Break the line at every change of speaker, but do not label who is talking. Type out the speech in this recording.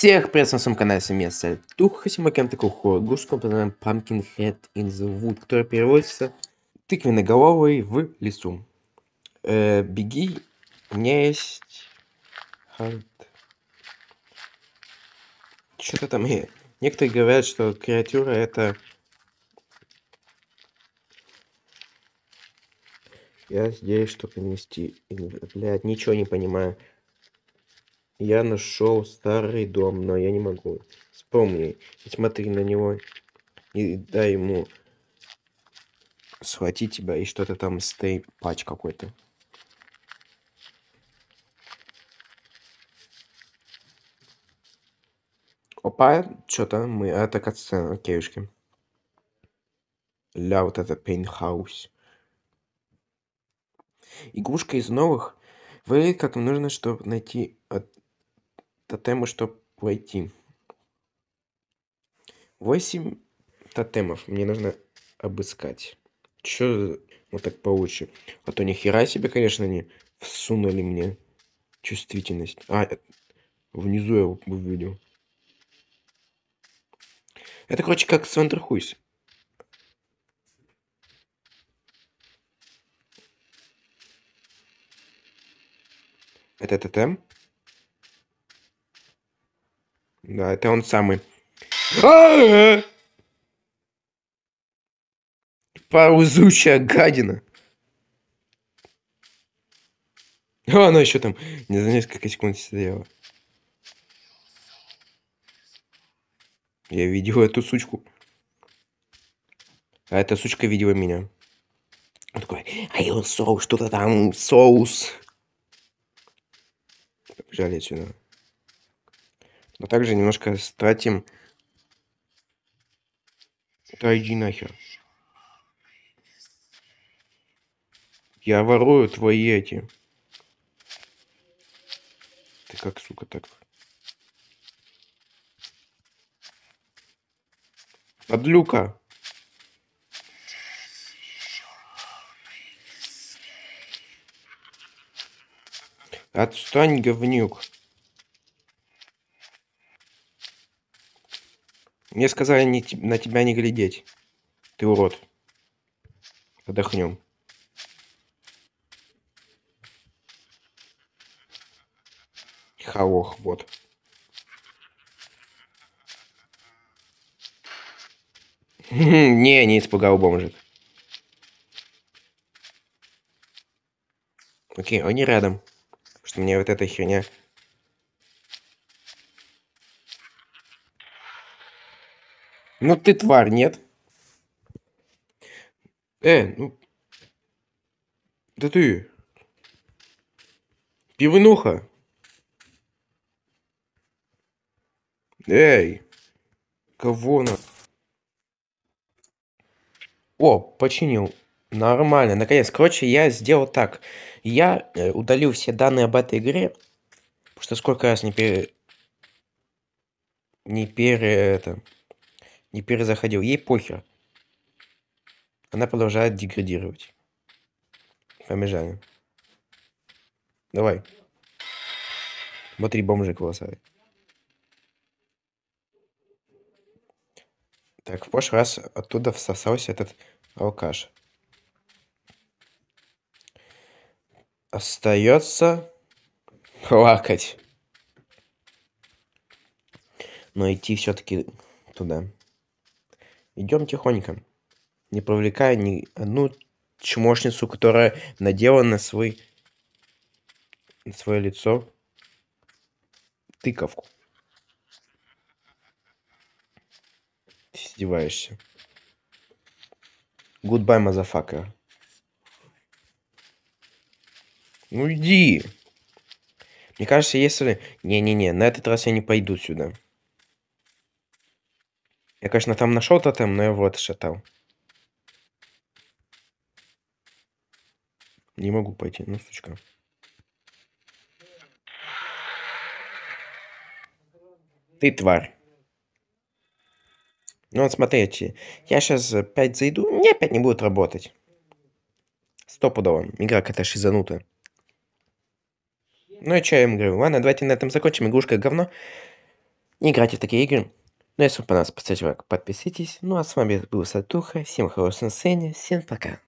Всех приветствую на своем канале Семья Туха Симакен такой гуску под Pumpkin Head in the Wood, который переводится тыквенноголовый в лесу. Э, беги, у меня есть... Что-то там... Э, некоторые говорят, что креатура это... Я здесь, чтобы нести... Блядь, ничего не понимаю. Я нашел старый дом, но я не могу. Вспомни, смотри на него и дай ему схватить тебя и что-то там стей патч какой-то. Опа, что-то мы... Это катсцена, окейушки. Ля, вот это пейнхаус. Игрушка из новых. Выглядит как нужно, чтобы найти тотемы, чтобы войти. 8 тотемов мне нужно обыскать. Чё вот так получше? А то ни хера себе, конечно, не всунули мне чувствительность. А, э, внизу я увидел. Это, короче, как Свандерхуйс. Это тотем? Да, это он самый. Ползучая гадина. А, она еще там не за несколько секунд сидела. Я видел эту сучку. А эта сучка видела меня. Он такой, а я соус, что-то там, соус. Побежали отсюда. Но также немножко стратим... Да иди нахер. Я ворую твои эти. Ты как, сука, так? Подлюка. Отстань, говнюк. Мне сказали не, на тебя не глядеть. Ты урод. Отдохнем. Халох, вот. Не, не испугал бомжик. Окей, они рядом. Что мне вот эта херня Ну ты тварь, нет? Э, ну... Да ты... Пивнуха. Эй! Кого на... О, починил. Нормально, наконец. Короче, я сделал так. Я э, удалил все данные об этой игре. Потому что сколько раз не пере... Не пере... Это не перезаходил. Ей похер. Она продолжает деградировать. Побежали. Давай. Смотри, бомжик волосатый. Так, в прошлый раз оттуда всосался этот алкаш. Остается плакать. Но идти все-таки туда. Идем тихонько, не привлекая ни одну чмошницу, которая надела на свой на свое лицо тыковку. Ты издеваешься. Goodbye, motherfucker. Ну иди. Мне кажется, если... Не-не-не, на этот раз я не пойду сюда. Я, конечно, там нашел тотем, но его отшатал. Не могу пойти, ну, сучка. Ты тварь. Ну вот смотрите, я сейчас опять зайду, мне опять не будет работать. Стопудово. Игра какая-то шизанутая. Ну и что я им говорю? Ладно, давайте на этом закончим. Игрушка говно. не играйте в такие игры. Ну, если вам понравилось, поставьте лайк, подписывайтесь. Ну, а с вами был Сатуха. Всем хорошего настроения. Всем пока.